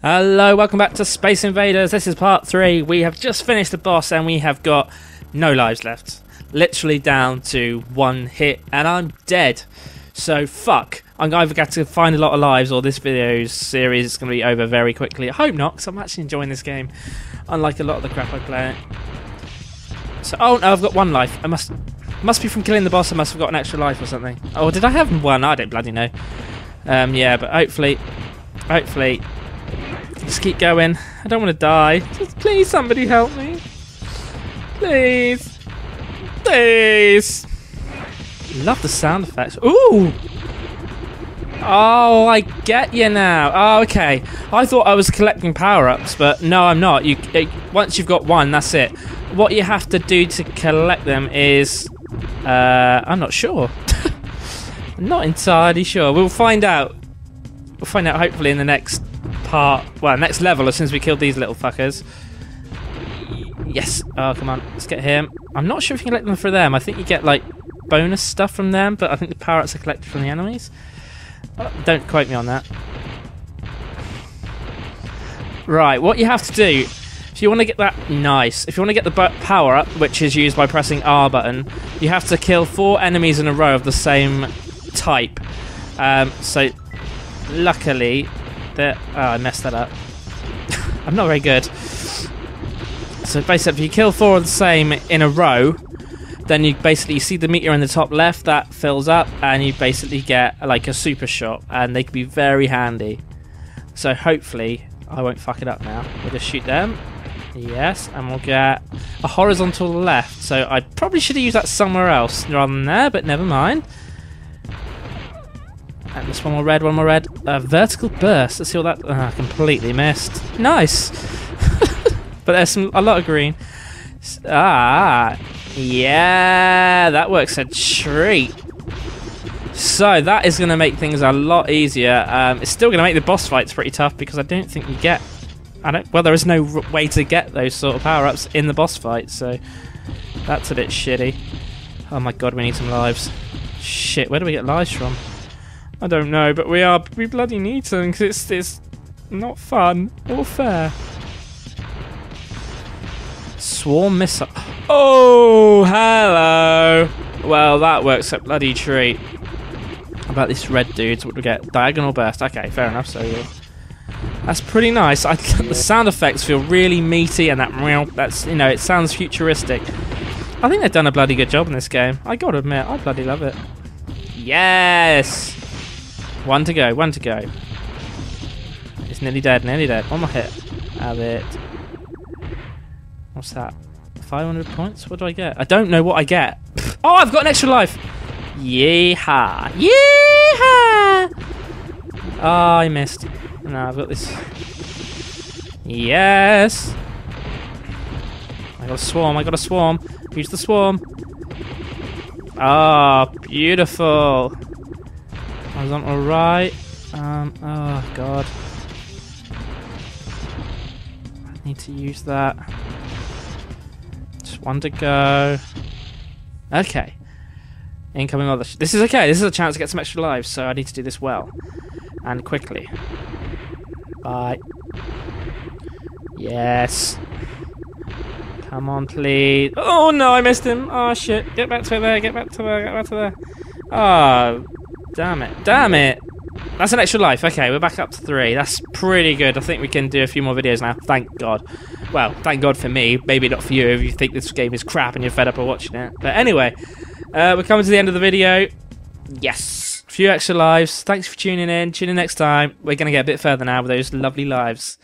Hello, welcome back to Space Invaders. This is part three. We have just finished the boss and we have got no lives left. Literally down to one hit and I'm dead. So fuck. I'm either going to find a lot of lives or this video series is going to be over very quickly. I hope not because I'm actually enjoying this game. Unlike a lot of the crap I play. So, oh no, I've got one life. I must must be from killing the boss. I must have got an extra life or something. Oh, did I have one? I don't bloody know. Um, yeah, but hopefully, hopefully just keep going. I don't want to die. Just please, somebody help me. Please. Please. Love the sound effects. Ooh! Oh, I get you now. Oh, okay. I thought I was collecting power-ups, but no, I'm not. You it, once you've got one, that's it. What you have to do to collect them is, uh, I'm not sure. not entirely sure. We'll find out. We'll find out hopefully in the next part, well, next level as soon as we kill these little fuckers. Yes. Oh, come on. Let's get him. I'm not sure if you can collect them for them. I think you get, like, bonus stuff from them, but I think the power-ups are collected from the enemies. Oh, don't quote me on that. Right, what you have to do, if you want to get that nice, if you want to get the power up, which is used by pressing R button, you have to kill four enemies in a row of the same type. Um, so, luckily, that oh, ah, I messed that up. I'm not very good. So basically, if you kill four of the same in a row, then you basically see the meter in the top left that fills up, and you basically get like a super shot, and they can be very handy. So hopefully, I won't fuck it up now. We'll just shoot them. Yes, and we'll get a horizontal left. So I probably should have used that somewhere else rather than there, but never mind. Just one more red, one more red. A vertical burst. Let's see what that. Uh, completely missed. Nice. but there's some a lot of green. Ah, yeah, that works a treat. So that is going to make things a lot easier. Um, it's still going to make the boss fights pretty tough because I don't think you get. I don't. Well, there is no way to get those sort of power ups in the boss fight, so that's a bit shitty. Oh my god, we need some lives. Shit, where do we get lives from? I don't know, but we are we bloody need them because it's it's not fun or fair. Swarm missile. Oh, hello. Well, that works a bloody treat. How about this red dude? What do we get? Diagonal burst. Okay, fair enough. So that's pretty nice. I, the sound effects feel really meaty, and that that's you know it sounds futuristic. I think they've done a bloody good job in this game. I gotta admit, I bloody love it. Yes. One to go, one to go. It's nearly dead, nearly dead. One more hit. Have it. What's that? 500 points? What do I get? I don't know what I get. oh, I've got an extra life! Yeehaw! Yeehaw! Oh, I missed. No, I've got this. Yes! I got a swarm, I got a swarm. Use the swarm. Ah, oh, beautiful. Horizontal right. Um, oh god. I need to use that. Just one to go. Okay. Incoming other. This is okay. This is a chance to get some extra lives, so I need to do this well. And quickly. Bye. Yes. Come on, please. Oh no, I missed him. Oh shit. Get back to there. Get back to there. Get back to there. Oh, Damn it. Damn it. That's an extra life. Okay, we're back up to three. That's pretty good. I think we can do a few more videos now. Thank God. Well, thank God for me. Maybe not for you if you think this game is crap and you're fed up of watching it. But anyway, uh, we're coming to the end of the video. Yes. A few extra lives. Thanks for tuning in. Tune in next time. We're going to get a bit further now with those lovely lives.